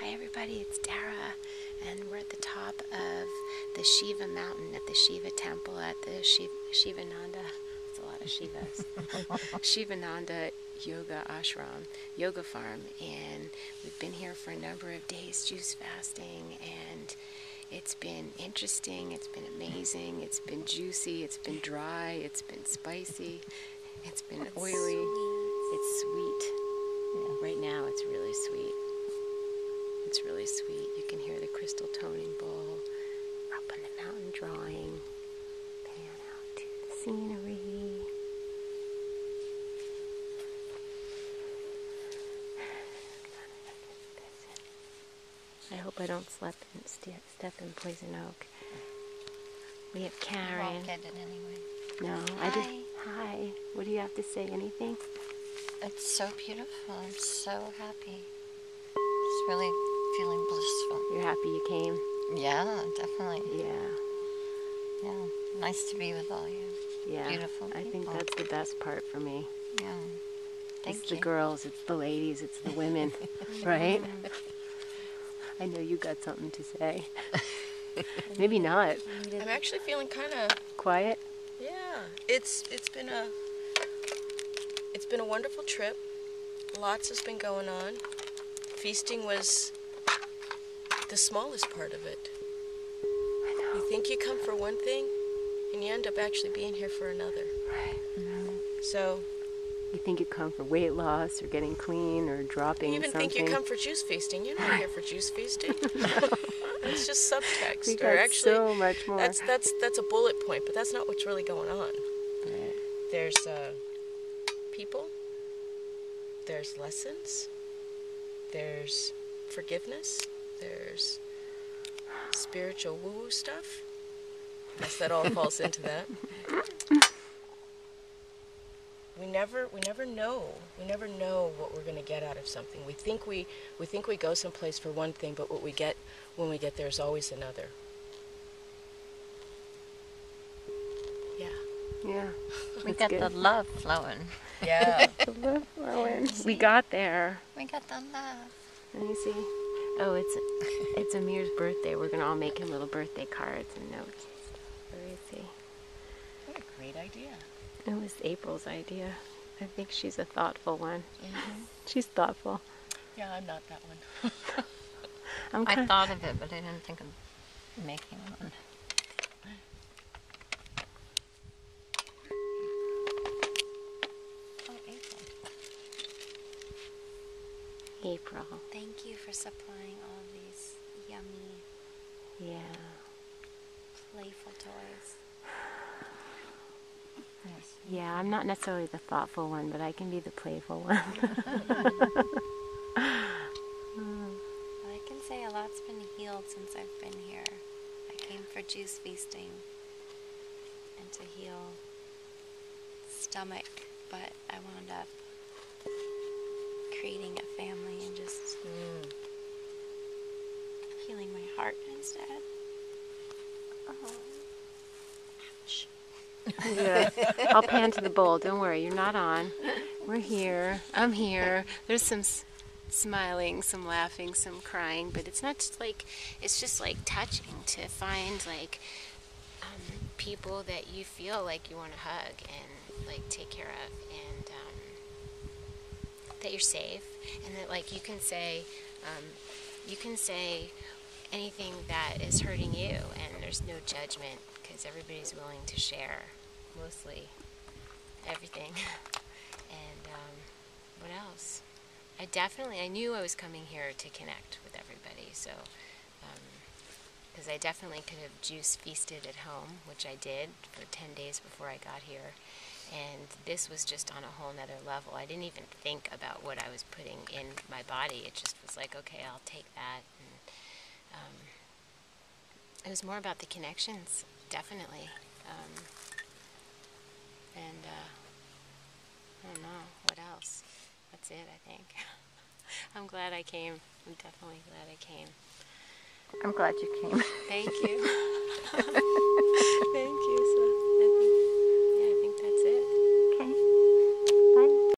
Hi everybody, it's Dara, and we're at the top of the Shiva mountain at the Shiva temple at the Shiv- Shivananda. It's a lot of Shivas. Shivananda Yoga Ashram, Yoga Farm, and we've been here for a number of days, juice fasting, and it's been interesting. It's been amazing. It's been juicy. It's been dry. It's been spicy. It's been oily. It's sweet. Right now, it's really sweet. It's really sweet. You can hear the crystal toning bowl up on the mountain drawing. Pan out to the scenery. I hope I don't step in, step in poison oak. We have You Karen. won't get it anyway. No, I just. Hi. What do you have to say? Anything? It's so beautiful. I'm so happy. It's really feeling blissful. You're happy you came? Yeah, definitely. Yeah. Yeah. Nice to be with all you. Yeah. Beautiful I think that's the best part for me. Yeah. Thank it's you. the girls, it's the ladies, it's the women, right? I know you got something to say. Maybe not. I'm actually feeling kind of Quiet? yeah. It's it's been a it's been a wonderful trip. Lots has been going on. Feasting was the smallest part of it. You think you come for one thing, and you end up actually being here for another. Right. So You think you come for weight loss or getting clean or dropping you even something? think you come for juice feasting. You're not here for juice feasting. it's just subtext, We or got actually so much more. that's that's that's a bullet point, but that's not what's really going on. Right. There's uh, people, there's lessons, there's forgiveness, there's spiritual woo woo stuff. Guess that all falls into that. We never we never know. We never know what we're gonna get out of something. We think we we think we go someplace for one thing, but what we get when we get there is always another. Yeah. Yeah. We got good. the love flowing. Yeah. The love flowing. We got there. We got the love. Let me see. Oh, it's it's Amir's birthday. We're gonna all make him little birthday cards and notes. Where is he? what a great idea. It was April's idea. I think she's a thoughtful one. Mm-hmm. She's thoughtful. Yeah, I'm not that one. I'm I thought of it, but I didn't think of making one. Oh, April. April. Thank you for supplying all of these yummy, Yeah. playful toys. Yes. Yeah, I'm not necessarily the thoughtful one, but I can be the playful one. Well, I can say a lot's been healed since I've been here. I came for juice feasting and to heal stomach, but I wound up creating a family and just mm. healing my heart instead. Oh. Yeah. I'll pan to the bowl. Don't worry, you're not on. We're here. I'm here. There's some smiling, some laughing, some crying, but it's not just like it's just like touching to find like um, people that you feel like you want to hug and like take care of and um, that you're safe and that like you can say um, you can say anything that is hurting you and there's no judgment because everybody's willing to share mostly everything and um, what else i definitely i knew i was coming here to connect with everybody so because I definitely could have juice feasted at home, which I did for 10 days before I got here. And this was just on a whole nother level. I didn't even think about what I was putting in my body. It just was like, okay, I'll take that. And um, it was more about the connections, definitely. Um, and uh, I don't know, what else? That's it, I think. I'm glad I came. I'm definitely glad I came. I'm glad you came. Thank you. Thank you.